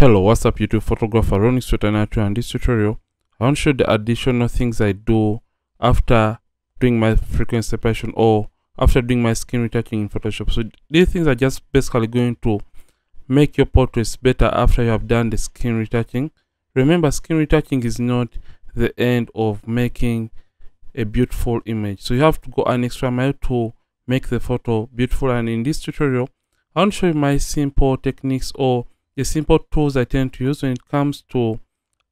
Hello, what's up YouTube photographer Ronnix Swetanatu and this tutorial I want to show the additional things I do after doing my frequency separation or after doing my skin retouching in Photoshop. So these things are just basically going to make your portraits better after you have done the skin retouching. Remember skin retouching is not the end of making a beautiful image. So you have to go an extra mile to make the photo beautiful and in this tutorial I want to show you my simple techniques or the simple tools I tend to use when it comes to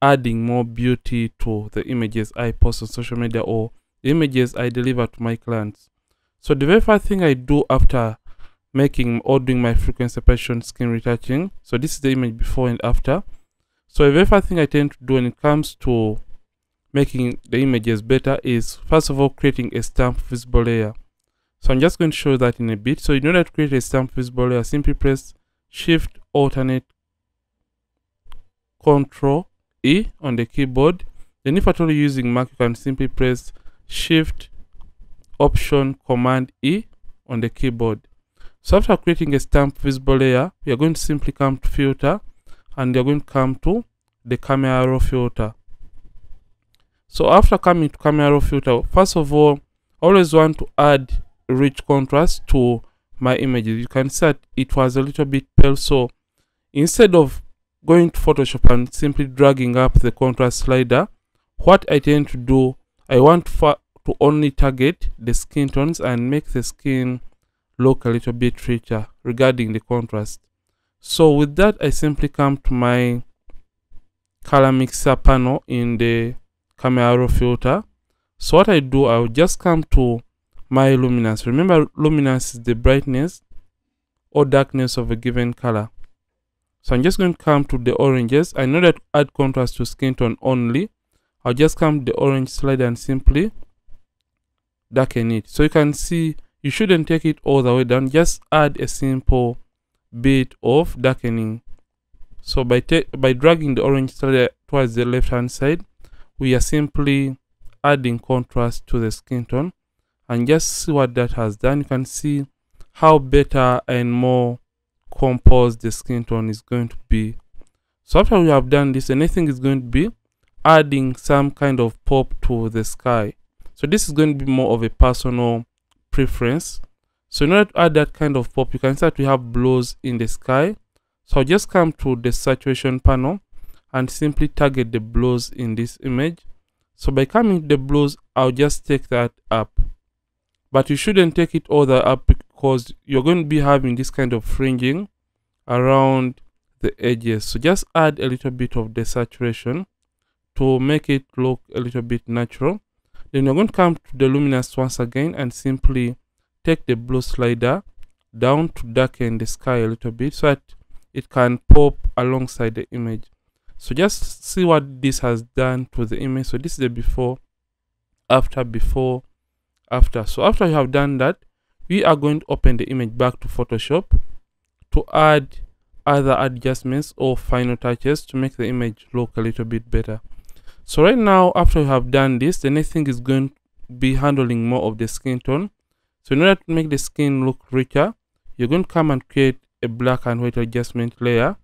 adding more beauty to the images I post on social media or the images I deliver to my clients. So the very first thing I do after making or doing my frequency separation skin retouching, so this is the image before and after. So the very first thing I tend to do when it comes to making the images better is first of all creating a stamp visible layer. So I'm just going to show that in a bit. So in order to create a stamp visible layer, simply press Shift Alternate Control E on the keyboard. Then if at all using Mac, you can simply press Shift Option Command E on the keyboard. So after creating a stamp visible layer, we are going to simply come to filter and you're going to come to the camera raw filter. So after coming to camera raw filter, first of all, always want to add rich contrast to my images. You can see that it was a little bit pale. So instead of going to Photoshop and simply dragging up the contrast slider, what I tend to do, I want to only target the skin tones and make the skin look a little bit richer regarding the contrast. So with that, I simply come to my color mixer panel in the camera filter. So what I do, I'll just come to my luminance. Remember, luminance is the brightness or darkness of a given color. So I'm just going to come to the oranges. I know that add contrast to skin tone only. I'll just come to the orange slider and simply darken it. So you can see you shouldn't take it all the way down. Just add a simple bit of darkening. So by by dragging the orange slider towards the left hand side, we are simply adding contrast to the skin tone and just see what that has done. You can see how better and more composed the skin tone is going to be. So after we have done this, anything is going to be adding some kind of pop to the sky. So this is going to be more of a personal preference. So in order to add that kind of pop, you can start to have blows in the sky. So I'll just come to the saturation panel and simply target the blows in this image. So by coming to the blows I'll just take that up. But you shouldn't take it all the up because you're going to be having this kind of fringing around the edges. So just add a little bit of the saturation to make it look a little bit natural. Then you're going to come to the luminance once again and simply take the blue slider down to darken the sky a little bit so that it can pop alongside the image. So just see what this has done to the image. So this is the before after before after so after you have done that we are going to open the image back to Photoshop to add other adjustments or final touches to make the image look a little bit better. So right now, after you have done this, the next thing is going to be handling more of the skin tone. So in order to make the skin look richer, you're going to come and create a black and white adjustment layer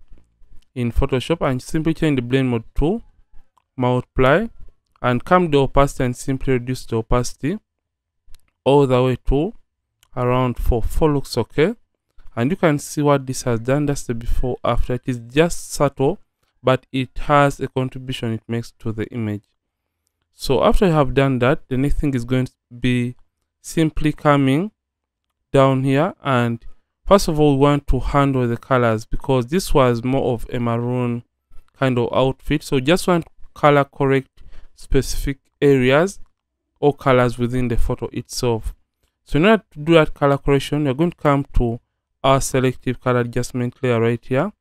in Photoshop and simply change the blend mode to multiply and come to the opacity and simply reduce the opacity all the way to around 4 4 looks okay? And you can see what this has done that's the before after. It is just subtle but it has a contribution it makes to the image. So after you have done that the next thing is going to be simply coming down here. And first of all we want to handle the colors because this was more of a maroon kind of outfit. So just want color correct specific areas or colors within the photo itself so in order to do that color correction, you're going to come to our selective color adjustment layer right here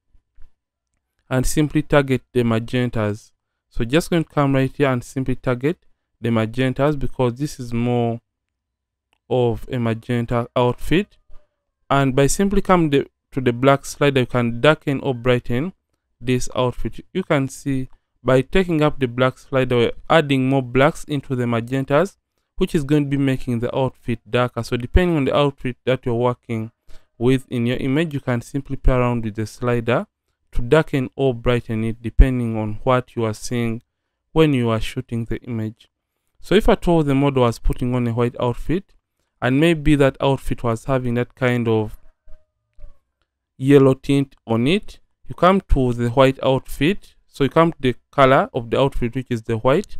and simply target the magentas. So just going to come right here and simply target the magentas because this is more of a magenta outfit. And by simply coming the, to the black slider, you can darken or brighten this outfit. You can see by taking up the black slider, we're adding more blacks into the magentas which is going to be making the outfit darker so depending on the outfit that you're working with in your image you can simply play around with the slider to darken or brighten it depending on what you are seeing when you are shooting the image. So if at all the model was putting on a white outfit and maybe that outfit was having that kind of yellow tint on it, you come to the white outfit. So you come to the color of the outfit which is the white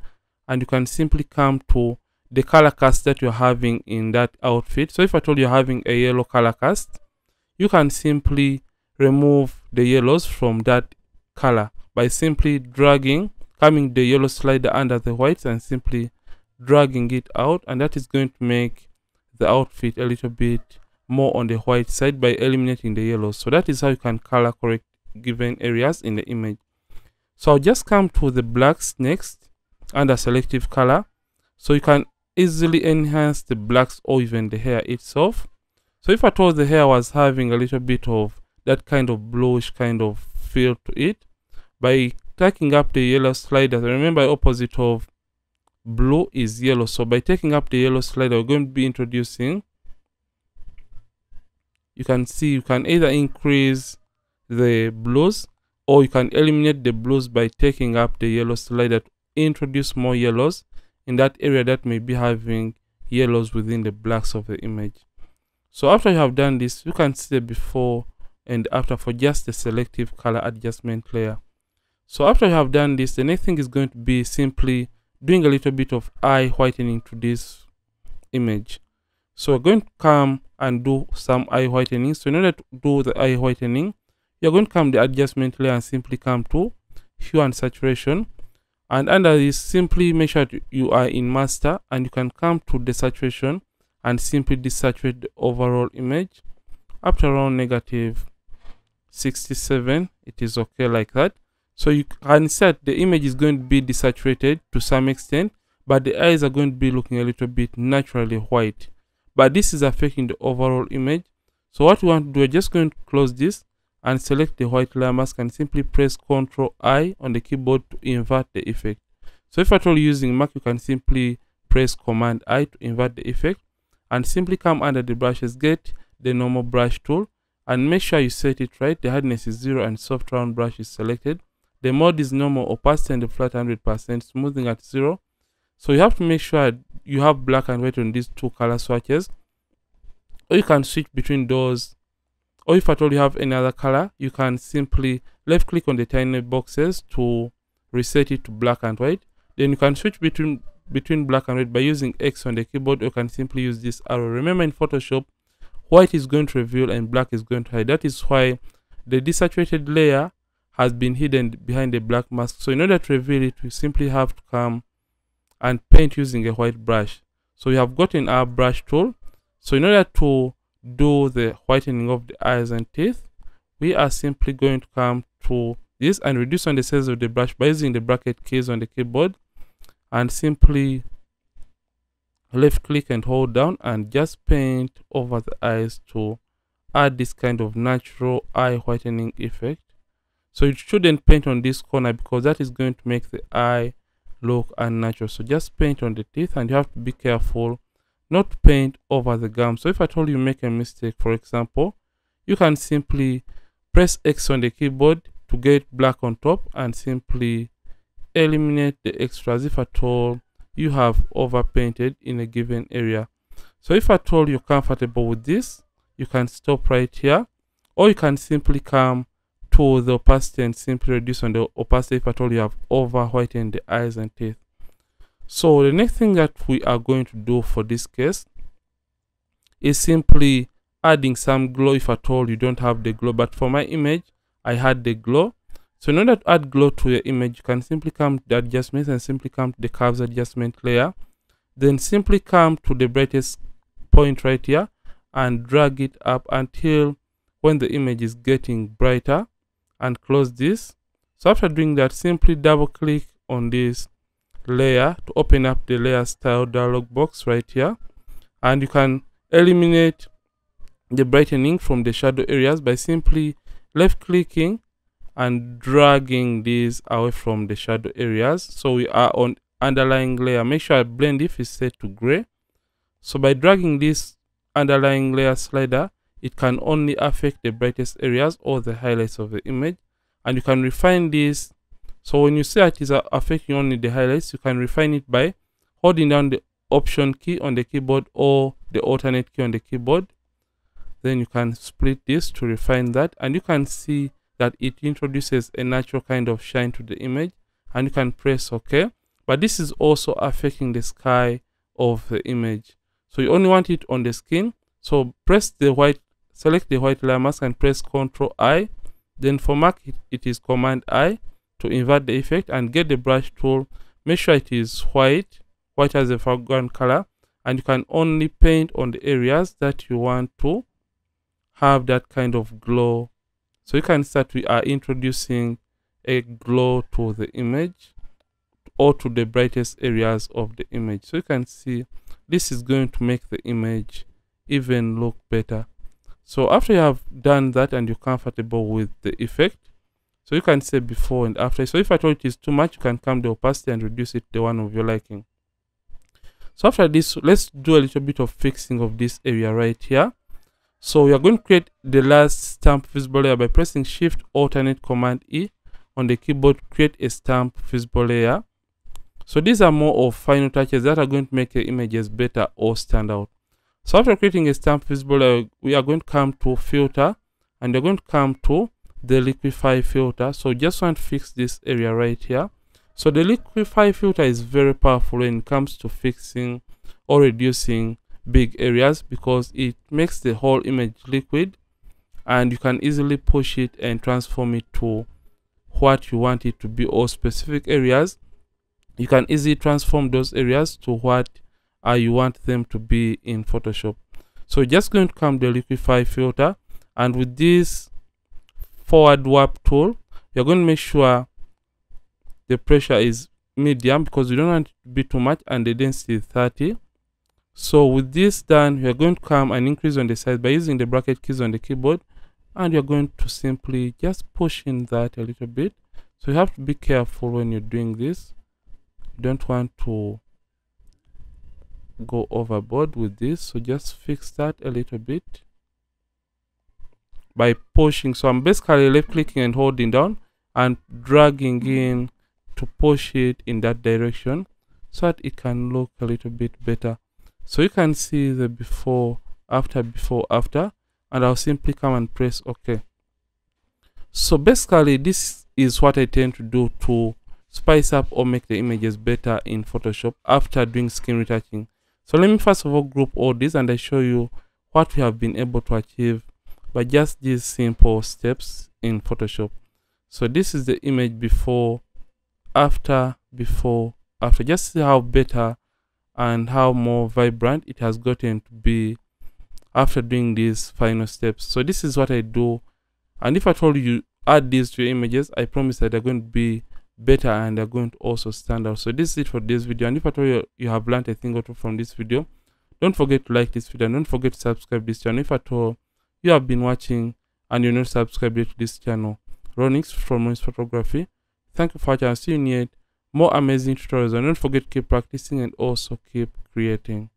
and you can simply come to the color cast that you're having in that outfit. So if I told you having a yellow color cast, you can simply remove the yellows from that color by simply dragging coming the yellow slider under the whites and simply dragging it out and that is going to make the outfit a little bit more on the white side by eliminating the yellows so that is how you can color correct given areas in the image so i'll just come to the blacks next under selective color so you can easily enhance the blacks or even the hair itself so if I thought the hair was having a little bit of that kind of bluish kind of feel to it, by taking up the yellow slider, remember opposite of blue is yellow. So by taking up the yellow slider, we're going to be introducing, you can see you can either increase the blues or you can eliminate the blues by taking up the yellow slider to introduce more yellows in that area that may be having yellows within the blacks of the image. So after you have done this, you can see the before and after for just the selective color adjustment layer. So after you have done this, the next thing is going to be simply doing a little bit of eye whitening to this image. So we're going to come and do some eye whitening. So in order to do the eye whitening, you're going to come the adjustment layer and simply come to hue and saturation. And under this, simply make sure you are in master and you can come to the saturation and simply desaturate the overall image. After around negative 67 it is okay like that. So you can set the image is going to be desaturated to some extent but the eyes are going to be looking a little bit naturally white. But this is affecting the overall image. So what we want to do we're just going to close this and select the white layer mask and simply press ctrl i on the keyboard to invert the effect. So if at all using mac you can simply press command i to invert the effect and simply come under the brushes get the normal brush tool and make sure you set it right. The hardness is 0 and soft round brush is selected. The mode is normal opacity and the flat 100% smoothing at 0 so you have to make sure you have black and white on these two color swatches or you can switch between those or if at all you have any other color you can simply left click on the tiny boxes to reset it to black and white then you can switch between between black and red by using X on the keyboard or you can simply use this arrow. Remember in Photoshop, white is going to reveal and black is going to hide. That is why the desaturated layer has been hidden behind the black mask. So in order to reveal it, we simply have to come and paint using a white brush. So we have gotten our brush tool. So in order to do the whitening of the eyes and teeth, we are simply going to come to this and reduce on the size of the brush by using the bracket keys on the keyboard and simply left click and hold down and just paint over the eyes to add this kind of natural eye whitening effect. So you shouldn't paint on this corner because that is going to make the eye look unnatural. So just paint on the teeth and you have to be careful not paint over the gum so if i told you make a mistake for example you can simply press x on the keyboard to get black on top and simply eliminate the extras if at all you have over painted in a given area. So if at all you're comfortable with this, you can stop right here or you can simply come to the opacity and simply reduce on the opacity if at all you have over whitened the eyes and teeth. So the next thing that we are going to do for this case is simply adding some glow if at all you don't have the glow. But for my image, I had the glow. So in order to add glow to your image, you can simply come to the adjustments and simply come to the curves adjustment layer. Then simply come to the brightest point right here and drag it up until when the image is getting brighter and close this. So after doing that, simply double click on this layer to open up the layer style dialog box right here. And you can eliminate the brightening from the shadow areas by simply left clicking and dragging these away from the shadow areas. So we are on underlying layer. Make sure I blend if is set to gray. So by dragging this underlying layer slider it can only affect the brightest areas or the highlights of the image. And you can refine this so when you see it is affecting only the highlights you can refine it by holding down the option key on the keyboard or the alternate key on the keyboard. Then you can split this to refine that and you can see that it introduces a natural kind of shine to the image and you can press ok. But this is also affecting the sky of the image. So you only want it on the skin. So press the white select the white layer mask and press ctrl i. Then for mac it, it is command i to invert the effect and get the brush tool. Make sure it is white white as a foreground color and you can only paint on the areas that you want to have that kind of glow. So you can start we are introducing a glow to the image or to the brightest areas of the image. So you can see this is going to make the image even look better. So after you have done that and you're comfortable with the effect so you can say before and after. So if i told it is too much you can come the opacity and reduce it the one of your liking. So after this let's do a little bit of fixing of this area right here. So we are going to create the last stamp visible layer by pressing shift alternate command e on the keyboard create a stamp visible layer. So these are more of final touches that are going to make the images better or stand out. So after creating a stamp visible layer we are going to come to filter and we're going to come to the liquify filter. So just want to fix this area right here. So the liquify filter is very powerful when it comes to fixing or reducing big areas because it makes the whole image liquid and you can easily push it and transform it to what you want it to be or specific areas. You can easily transform those areas to what uh, you want them to be in photoshop. So just going to come the liquify filter and with this forward warp tool you're going to make sure the pressure is medium because we don't want it to be too much and the density is 30 so with this done are going to come and increase on the size by using the bracket keys on the keyboard and you're going to simply just push in that a little bit. So you have to be careful when you're doing this. You don't want to go overboard with this. So just fix that a little bit by pushing. So i'm basically left clicking and holding down and dragging mm. in to push it in that direction so that it can look a little bit better. So you can see the before after before after and i'll simply come and press ok. So basically this is what i tend to do to spice up or make the images better in photoshop after doing skin retouching so let me first of all group all this and i show you what we have been able to achieve by just these simple steps in photoshop. So this is the image before after before after. Just see how better and how more vibrant it has gotten to be after doing these final steps. So this is what i do. And if i told you add these to your images i promise that they're going to be better and they're going to also stand out. So this is it for this video. And if at all you, you have learned a thing or two from this video don't forget to like this video and don't forget to subscribe this channel. If at all you have been watching and you're not subscribed yet to this channel Ronnix from Ronnix Photography. Thank you for watching. See you in more amazing tutorials. And don't forget keep practicing and also keep creating